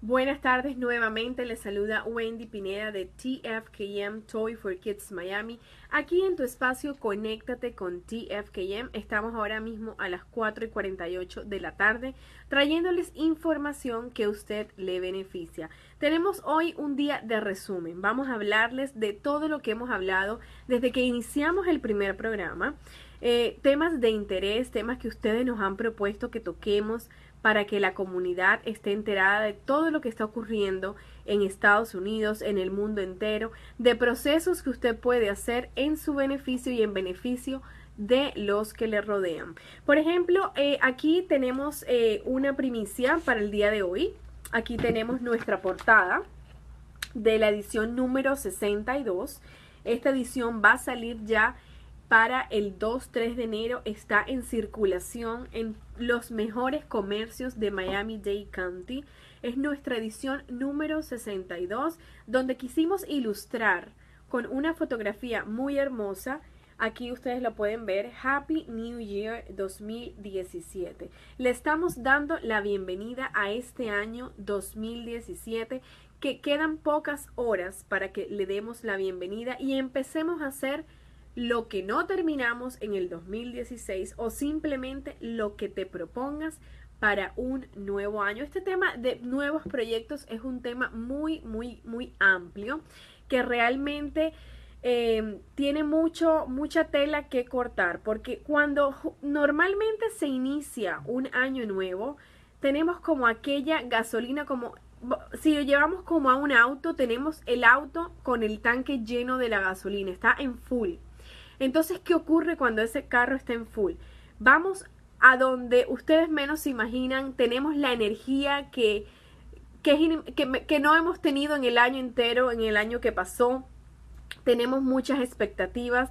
Buenas tardes nuevamente, les saluda Wendy Pineda de TFKM Toy for Kids Miami. Aquí en tu espacio Conéctate con TFKM. Estamos ahora mismo a las 4 y 48 de la tarde trayéndoles información que usted le beneficia. Tenemos hoy un día de resumen. Vamos a hablarles de todo lo que hemos hablado desde que iniciamos el primer programa. Eh, temas de interés, temas que ustedes nos han propuesto que toquemos para que la comunidad esté enterada de todo lo que está ocurriendo en Estados Unidos, en el mundo entero, de procesos que usted puede hacer en su beneficio y en beneficio de los que le rodean. Por ejemplo, eh, aquí tenemos eh, una primicia para el día de hoy. Aquí tenemos nuestra portada de la edición número 62. Esta edición va a salir ya para el 2-3 de enero está en circulación en los mejores comercios de Miami-Dade County. Es nuestra edición número 62 donde quisimos ilustrar con una fotografía muy hermosa. Aquí ustedes lo pueden ver, Happy New Year 2017. Le estamos dando la bienvenida a este año 2017 que quedan pocas horas para que le demos la bienvenida y empecemos a hacer lo que no terminamos en el 2016 o simplemente lo que te propongas para un nuevo año. Este tema de nuevos proyectos es un tema muy, muy, muy amplio que realmente eh, tiene mucho, mucha tela que cortar porque cuando normalmente se inicia un año nuevo, tenemos como aquella gasolina como si lo llevamos como a un auto, tenemos el auto con el tanque lleno de la gasolina, está en full. Entonces, ¿qué ocurre cuando ese carro está en full? Vamos a donde ustedes menos se imaginan, tenemos la energía que, que, que, no hemos tenido en el año entero, en el año que pasó. Tenemos muchas expectativas.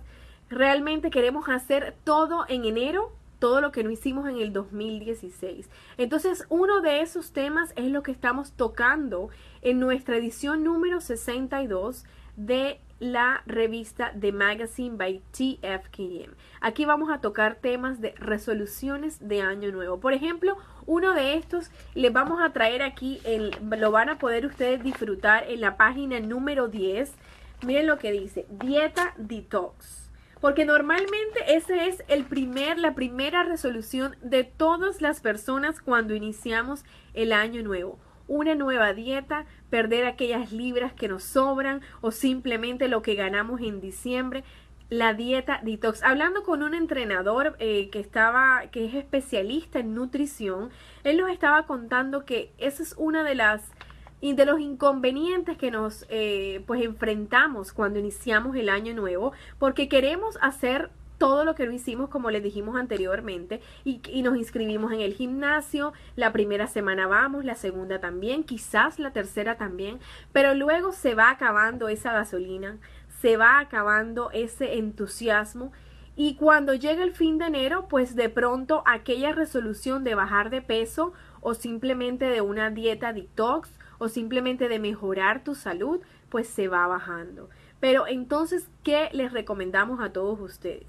Realmente queremos hacer todo en enero todo lo que no hicimos en el 2016. Entonces, uno de esos temas es lo que estamos tocando en nuestra edición número 62 de la revista The Magazine by TFKM. Aquí vamos a tocar temas de resoluciones de año nuevo. Por ejemplo, uno de estos les vamos a traer aquí, el, lo van a poder ustedes disfrutar en la página número 10. Miren lo que dice, dieta detox. Porque normalmente ese es el primer, la primera resolución de todas las personas cuando iniciamos el año nuevo una nueva dieta, perder aquellas libras que nos sobran o simplemente lo que ganamos en diciembre. La dieta detox. Hablando con un entrenador eh, que estaba, que es especialista en nutrición, él nos estaba contando que esa es una de las y de los inconvenientes que nos eh, pues enfrentamos cuando iniciamos el año nuevo porque queremos hacer todo lo que lo hicimos como les dijimos anteriormente y, y, nos inscribimos en el gimnasio, la primera semana vamos, la segunda también, quizás la tercera también, pero luego se va acabando esa gasolina, se va acabando ese entusiasmo y cuando llega el fin de enero, pues de pronto aquella resolución de bajar de peso o simplemente de una dieta detox o simplemente de mejorar tu salud, pues se va bajando. Pero entonces, ¿qué les recomendamos a todos ustedes?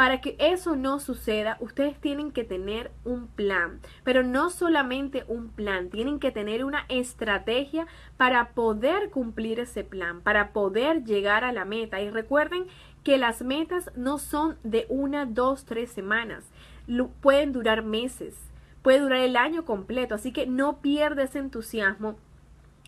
Para que eso no suceda, ustedes tienen que tener un plan, pero no solamente un plan, tienen que tener una estrategia para poder cumplir ese plan, para poder llegar a la meta. Y recuerden que las metas no son de una, dos, tres semanas, pueden durar meses, puede durar el año completo, así que no pierda ese entusiasmo,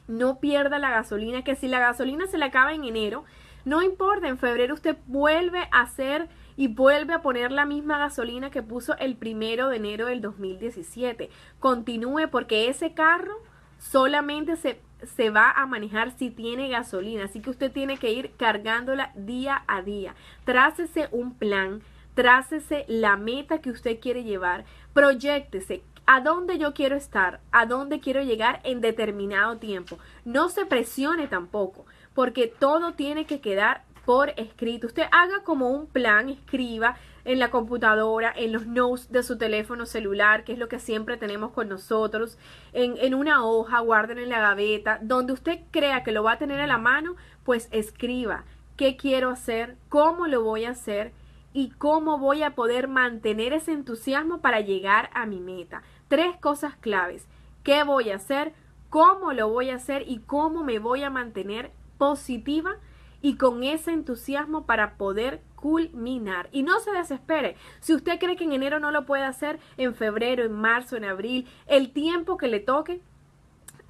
no pierda la gasolina, que si la gasolina se le acaba en enero, no importa, en febrero usted vuelve a hacer y vuelve a poner la misma gasolina que puso el primero de enero del 2017. Continúe porque ese carro solamente se, se va a manejar si tiene gasolina, así que usted tiene que ir cargándola día a día. Trácese un plan, trácese la meta que usted quiere llevar, proyectese a dónde yo quiero estar, a dónde quiero llegar en determinado tiempo. No se presione tampoco, porque todo tiene que quedar por escrito. Usted haga como un plan, escriba en la computadora, en los notes de su teléfono celular, que es lo que siempre tenemos con nosotros, en, en una hoja, guarden en la gaveta, donde usted crea que lo va a tener a la mano, pues escriba qué quiero hacer, cómo lo voy a hacer y cómo voy a poder mantener ese entusiasmo para llegar a mi meta. Tres cosas claves. ¿Qué voy a hacer? cómo lo voy a hacer y cómo me voy a mantener positiva y con ese entusiasmo para poder culminar. Y no se desespere. Si usted cree que en enero no lo puede hacer, en febrero, en marzo, en abril, el tiempo que le toque,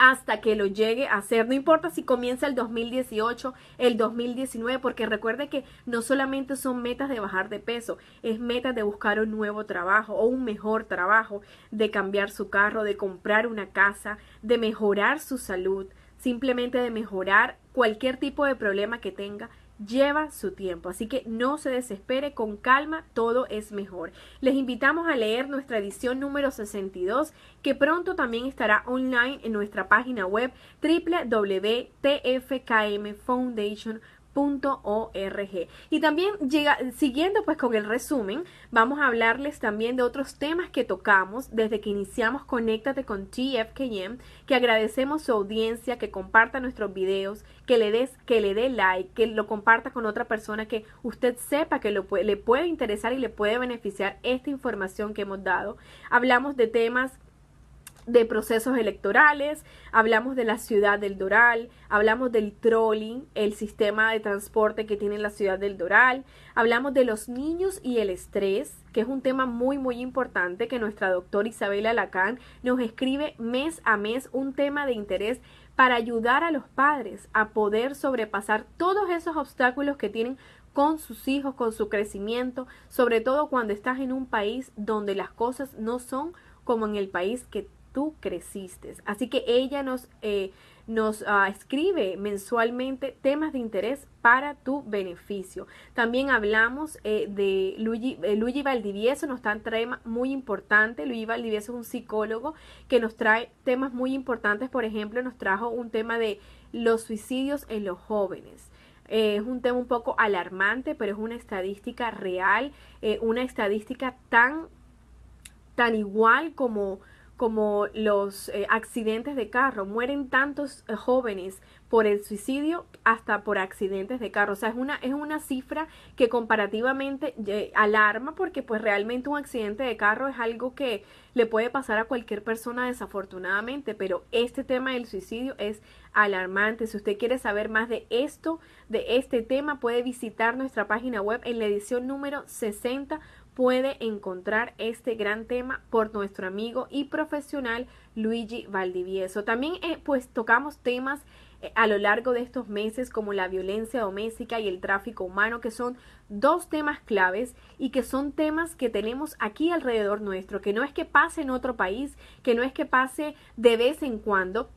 hasta que lo llegue a hacer. No importa si comienza el 2018, el 2019, porque recuerde que no solamente son metas de bajar de peso, es metas de buscar un nuevo trabajo o un mejor trabajo, de cambiar su carro, de comprar una casa, de mejorar su salud, simplemente de mejorar cualquier tipo de problema que tenga lleva su tiempo, así que no se desespere, con calma, todo es mejor. Les invitamos a leer nuestra edición número 62, que pronto también estará online en nuestra página web www.tfkmfoundation.com .org. Y también llega, siguiendo pues con el resumen, vamos a hablarles también de otros temas que tocamos desde que iniciamos Conéctate con TFKM, que agradecemos su audiencia, que comparta nuestros videos, que le des, que le dé like, que lo comparta con otra persona que usted sepa que lo le puede interesar y le puede beneficiar esta información que hemos dado. Hablamos de temas de procesos electorales, hablamos de la ciudad del Doral, hablamos del trolling, el sistema de transporte que tiene la ciudad del Doral, hablamos de los niños y el estrés, que es un tema muy muy importante que nuestra doctora Isabela Lacan nos escribe mes a mes un tema de interés para ayudar a los padres a poder sobrepasar todos esos obstáculos que tienen con sus hijos, con su crecimiento, sobre todo cuando estás en un país donde las cosas no son como en el país que tú creciste. Así que ella nos, eh, nos ah, escribe mensualmente temas de interés para tu beneficio. También hablamos eh, de Luigi, eh, Luigi, Valdivieso, nos trae tema muy importante. Luigi Valdivieso es un psicólogo que nos trae temas muy importantes. Por ejemplo, nos trajo un tema de los suicidios en los jóvenes. es un tema un poco alarmante, pero es una estadística real, una estadística tan, tan igual como como los eh, accidentes de carro. Mueren tantos eh, jóvenes por el suicidio hasta por accidentes de carro. O sea, es una, es una cifra que comparativamente eh, alarma porque pues realmente un accidente de carro es algo que le puede pasar a cualquier persona desafortunadamente, pero este tema del suicidio es alarmante. Si usted quiere saber más de esto, de este tema, puede visitar nuestra página web en la edición número 60 puede encontrar este gran tema por nuestro amigo y profesional Luigi Valdivieso. También eh, pues tocamos temas eh, a lo largo de estos meses como la violencia doméstica y el tráfico humano, que son dos temas claves y que son temas que tenemos aquí alrededor nuestro, que no es que pase en otro país, que no es que pase de vez en cuando,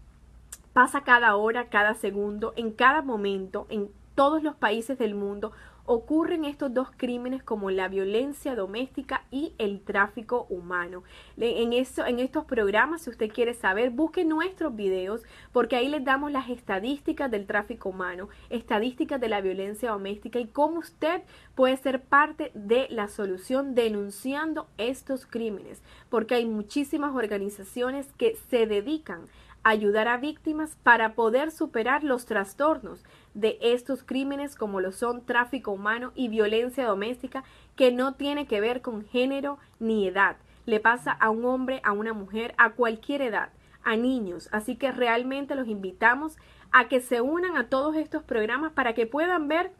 pasa cada hora, cada segundo, en cada momento, en todos los países del mundo ocurren estos dos crímenes como la violencia doméstica y el tráfico humano. En, eso, en estos programas, si usted quiere saber, busque nuestros videos porque ahí les damos las estadísticas del tráfico humano, estadísticas de la violencia doméstica y cómo usted puede ser parte de la solución denunciando estos crímenes, porque hay muchísimas organizaciones que se dedican ayudar a víctimas para poder superar los trastornos de estos crímenes como lo son tráfico humano y violencia doméstica que no tiene que ver con género ni edad. Le pasa a un hombre, a una mujer, a cualquier edad, a niños. Así que realmente los invitamos a que se unan a todos estos programas para que puedan ver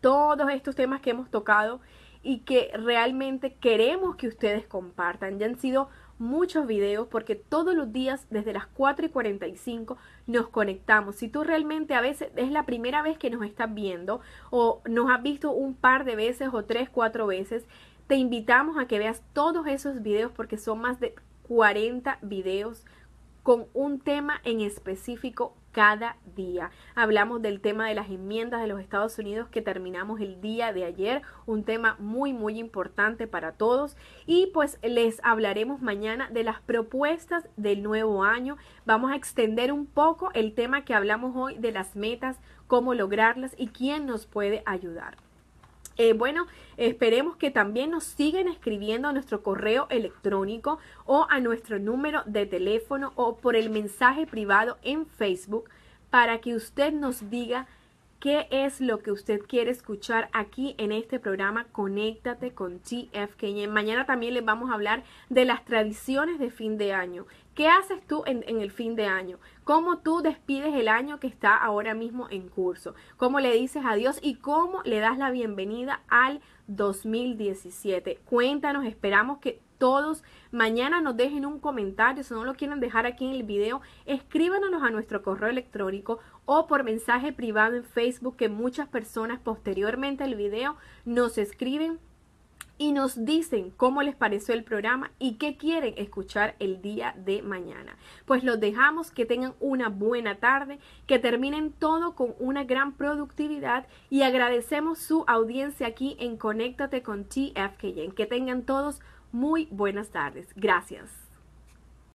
todos estos temas que hemos tocado y que realmente queremos que ustedes compartan. Ya han sido muchos videos porque todos los días desde las 4 y 45 nos conectamos. Si tú realmente a veces es la primera vez que nos estás viendo o nos has visto un par de veces o tres, cuatro veces, te invitamos a que veas todos esos videos porque son más de 40 videos con un tema en específico cada día. Hablamos del tema de las enmiendas de los Estados Unidos que terminamos el día de ayer, un tema muy muy importante para todos y pues les hablaremos mañana de las propuestas del nuevo año. Vamos a extender un poco el tema que hablamos hoy de las metas, cómo lograrlas y quién nos puede ayudar. Eh, bueno, esperemos que también nos sigan escribiendo a nuestro correo electrónico o a nuestro número de teléfono o por el mensaje privado en Facebook para que usted nos diga qué es lo que usted quiere escuchar aquí en este programa Conéctate con TFK. Mañana también les vamos a hablar de las tradiciones de fin de año ¿Qué haces tú en, el fin de año? ¿Cómo tú despides el año que está ahora mismo en curso? ¿Cómo le dices adiós y cómo le das la bienvenida al 2017? Cuéntanos, esperamos que todos mañana nos dejen un comentario, si no lo quieren dejar aquí en el video, escríbanos a nuestro correo electrónico o por mensaje privado en Facebook que muchas personas posteriormente al video nos escriben y nos dicen cómo les pareció el programa y qué quieren escuchar el día de mañana. Pues los dejamos que tengan una buena tarde, que terminen todo con una gran productividad y agradecemos su audiencia aquí en Conéctate con TFKN. Que tengan todos muy buenas tardes. Gracias.